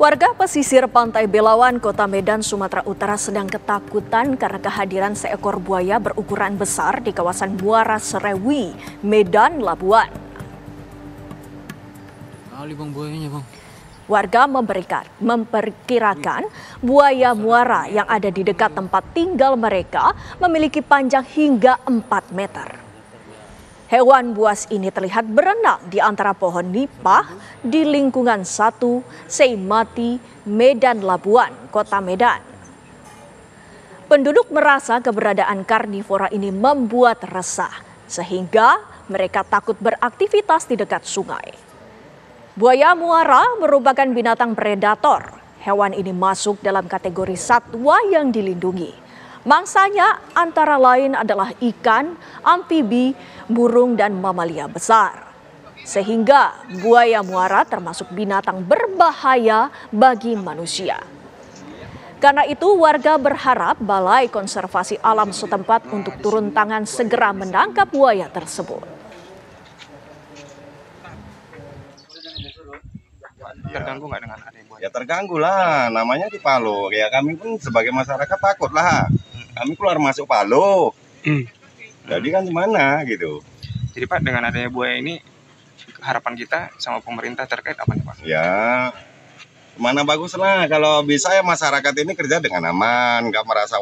Warga pesisir Pantai Belawan, Kota Medan, Sumatera Utara sedang ketakutan karena kehadiran seekor buaya berukuran besar di kawasan Muara Serewi, Medan, Labuan. Kali bang buayanya bang. Warga memberikan, memperkirakan buaya muara yang ada di dekat tempat tinggal mereka memiliki panjang hingga 4 meter. Hewan buas ini terlihat berenang di antara pohon nipah di lingkungan satu Seimati, Medan Labuan, Kota Medan. Penduduk merasa keberadaan karnivora ini membuat resah, sehingga mereka takut beraktivitas di dekat sungai. Buaya muara merupakan binatang predator. Hewan ini masuk dalam kategori satwa yang dilindungi. Mangsanya antara lain adalah ikan, amfibi, burung, dan mamalia besar. Sehingga buaya muara termasuk binatang berbahaya bagi manusia. Karena itu warga berharap Balai Konservasi Alam setempat untuk turun tangan segera menangkap buaya tersebut. terganggu nggak dengan adanya buaya? Ya terganggu lah, namanya di Palu. Ya kami pun sebagai masyarakat takut lah. Kami keluar masuk Palu. Hmm. Jadi kan gimana gitu. Jadi Pak dengan adanya buaya ini harapan kita sama pemerintah terkait apa nih Pak? Ya mana bagus lah kalau bisa ya masyarakat ini kerja dengan aman, nggak merasa